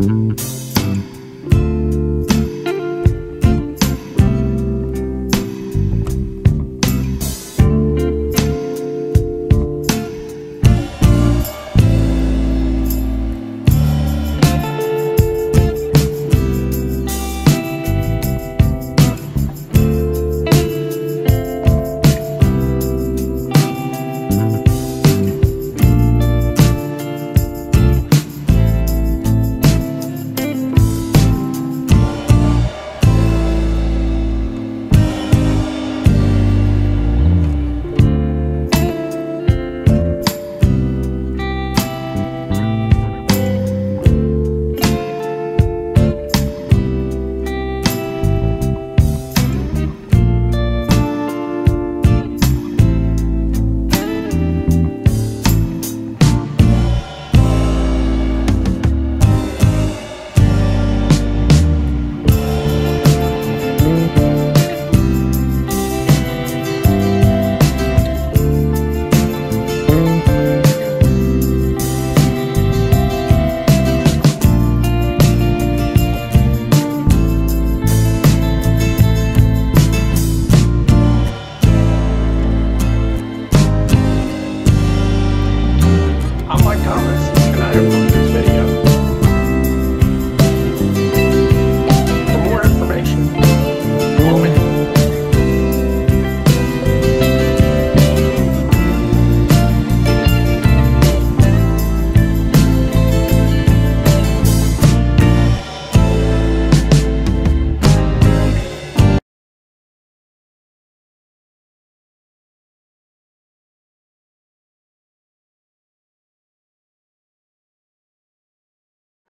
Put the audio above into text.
Mm-hmm.